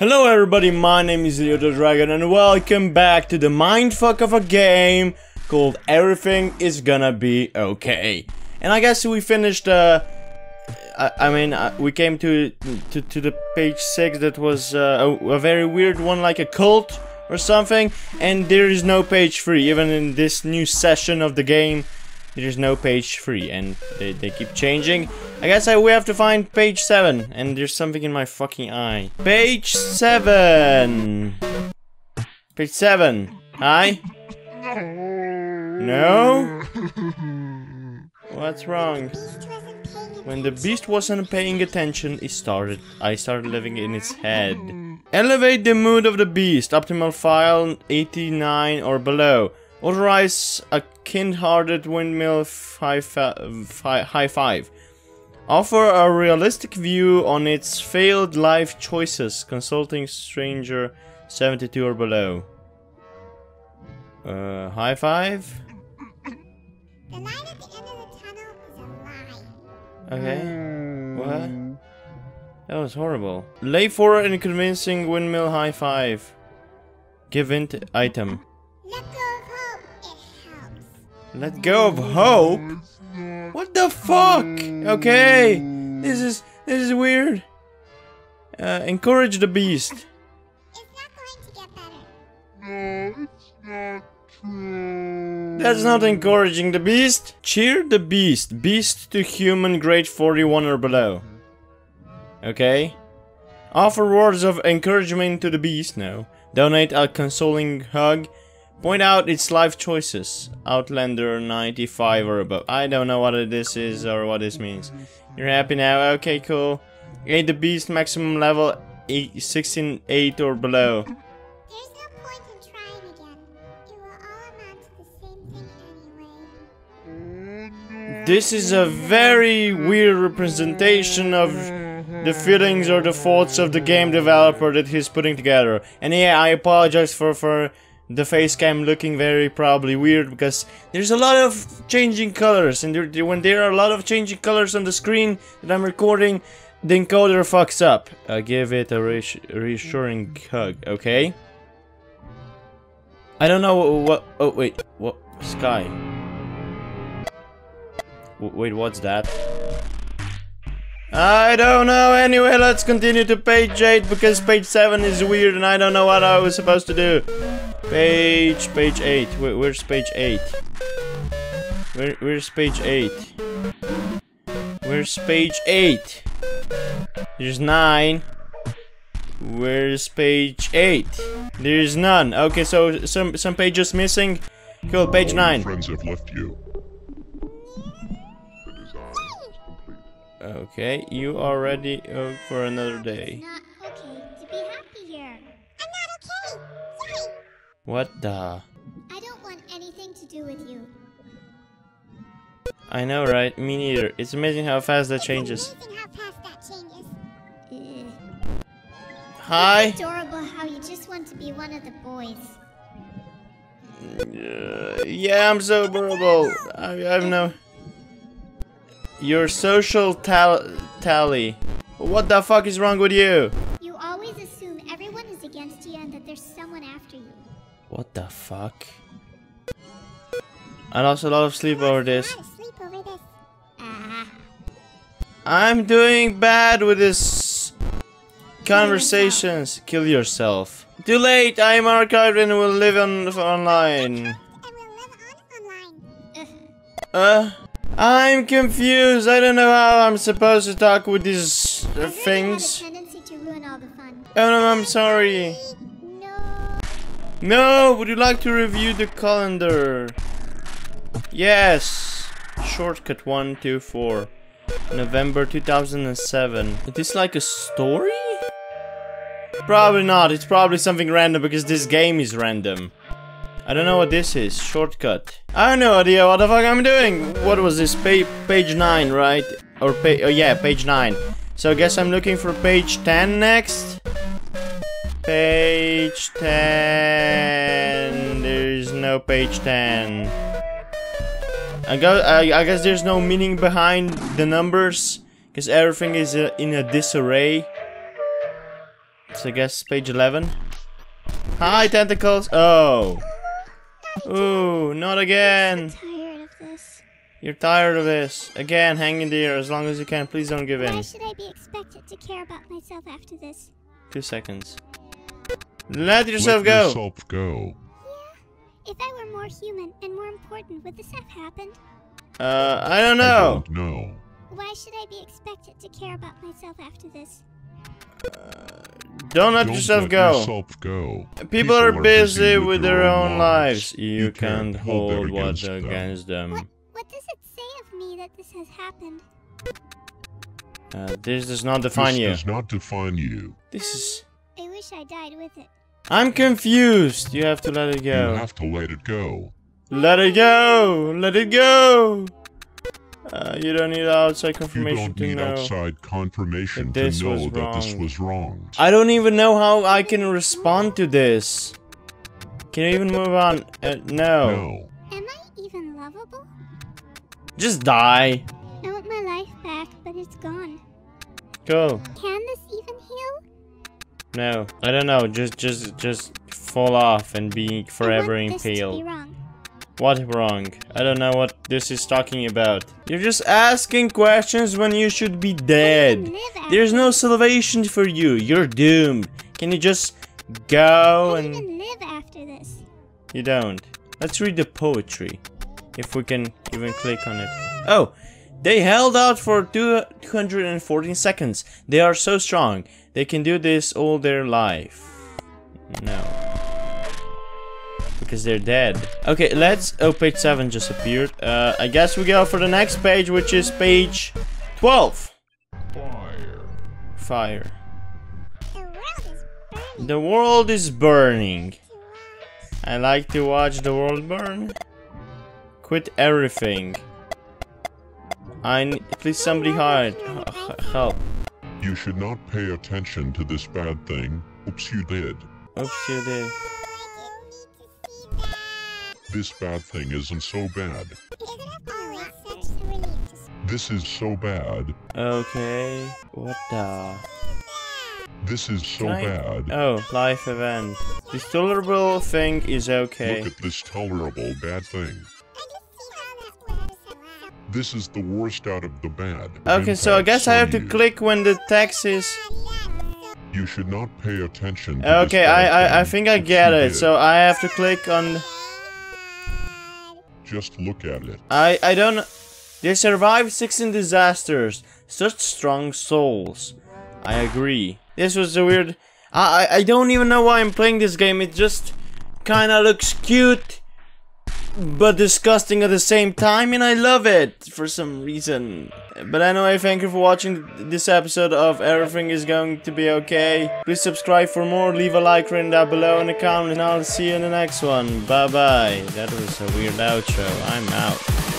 Hello everybody, my name is Leo the Dragon and welcome back to the mindfuck of a game called Everything is Gonna Be Okay. And I guess we finished, uh, I, I mean, uh, we came to, to to the page 6 that was uh, a, a very weird one like a cult or something. And there is no page 3, even in this new session of the game. There's no page 3 and they, they keep changing. I guess I, we have to find page 7 and there's something in my fucking eye. Page 7! Page 7. Hi? No? What's wrong? When the beast wasn't paying attention, it started. I started living in its head. Elevate the mood of the beast. Optimal file 89 or below. Authorize a kind-hearted windmill high, high five. Offer a realistic view on its failed life choices. Consulting stranger 72 or below. Uh, high five? The line at the end of the tunnel is a lie. Okay. What? That was horrible. Lay for a convincing windmill high five. Give in to item. Let go of hope. It helps. Let go of hope? What the fuck? Okay. This is this is weird. Uh, encourage the beast. It's not going to get better. That's not encouraging the beast. Cheer the beast. Beast to human grade 41 or below. Okay. Offer words of encouragement to the beast. now. Donate a consoling hug. Point out its life choices. Outlander 95 or above. I don't know what this is or what this means. You're happy now? Okay, cool. Aid the beast maximum level 8, 16, 8 or below. There's no point in trying again. It will all amount to the same thing anyway. This is a very weird representation of the feelings or the thoughts of the game developer that he's putting together. And yeah, I apologize for for the face cam looking very probably weird because there's a lot of changing colors and there, when there are a lot of changing colors on the screen that I'm recording, the encoder fucks up. Uh, give it a reassuring hug, okay? I don't know what, what oh wait, what, sky. W wait, what's that? I don't know. Anyway, let's continue to page 8 because page 7 is weird and I don't know what I was supposed to do. Page, page 8. Where, where's page 8? Where, where's page 8? Where's page 8? There's 9. Where's page 8? There's none. Okay, so some some pages missing. Cool, page 9. Friends have left you. The design is complete. Okay, you are ready uh, for another day. What the? I don't want anything to do with you. I know, right? Me neither. It's amazing how fast that changes. Amazing how fast that changes. Hi. Adorable how you just want to be one of the boys. Uh, yeah, I'm so adorable. I, I have no. Your social tal tally. What the fuck is wrong with you? What the fuck? I lost a lot of sleep over this. Not asleep over this. Ah. I'm doing bad with this conversations. Kill yourself. Too late. I am archived and will live on online. And we'll live on online. Uh, I'm confused. I don't know how I'm supposed to talk with these uh, things. really have a tendency to ruin all the fun. Oh no, I'm sorry. No. Would you like to review the calendar? Yes. Shortcut 124. November 2007. Is this like a story? Probably not. It's probably something random because this game is random. I don't know what this is. Shortcut. I have no idea what the fuck I'm doing. What was this? Pa page 9, right? Or pa- oh yeah, page 9. So I guess I'm looking for page 10 next. Page 10. There's no page 10. I, go, I, I guess there's no meaning behind the numbers. Because everything is uh, in a disarray. So I guess page 11. Hi, tentacles. Oh. Ooh, not again. Tired of this. You're tired of this. Again, hang in there as long as you can. Please don't give in. Why should I be expected to care about myself after this? Two seconds. Let yourself Let go. yourself go. If I were more human and more important, would this have happened? Uh, I don't I know. don't know. Why should I be expected to care about myself after this? Don't let Don't yourself let go. yourself go. People, are busy with their own lives. You, You can't can't hold that what against them. against them. What what does it say of me that this has happened? Uh, this does not define This you. does not define you. This is. I wish I died with it. I'm confused. You have to let it go. You go. have to let it go. Let it go. Let it go. Uh, you don't need outside confirmation You confirmation don't to need know. outside confirmation that to this was know that this wrong. was wrong. I don't even know how I can respond to this. Can you even move on? Uh, no. No. Am I even lovable? Just die. I want my life back, but it's gone. Go. Can this even heal? No. I don't know. Just, just, just fall off and be forever I want this to be impaled. wrong. What wrong? I don't know what this is talking about. You're just asking questions when you should be dead. can live after There's no salvation for you. You're doomed. Can you just go I and even live after this. you don't? Let's read the poetry. If we can even click on it. Oh, they held out for 214 seconds. They are so strong. They can do this all their life. No. Because they're dead. Okay, let's... Oh, page 7 just appeared. Uh, I guess we go for the next page, which is page 12. Fire. Fire. The world is burning. The world is burning. I like to watch the world burn. Quit everything. I need, please somebody hide. Help. You should not pay attention to this bad thing. Oops, you did. Oops, you did. This bad thing isn't so bad. It's such a relief to see. This is so bad. Okay. What the? This is so I- bad. Oh, life event. This tolerable thing is okay. Look at this tolerable bad thing. This is the worst out of the bad. Okay, so I guess I have to click when the text is. you. Should not pay attention. To Okay, I I, I think I get it. did. So I have to click on. just look at it. I I don't. They survived 16 disasters. Such strong souls. I agree. This was a weird. I I, I don't even know why I'm playing this game. It just kind of looks cute, but disgusting at the same time, and I love it for some reason. But anyway, thank you for watching this episode of Everything is Going to Be Okay. Please subscribe for more. Leave a like written down below in the comment, and I'll see you in the next one. Bye bye. That was a weird outro. I'm out.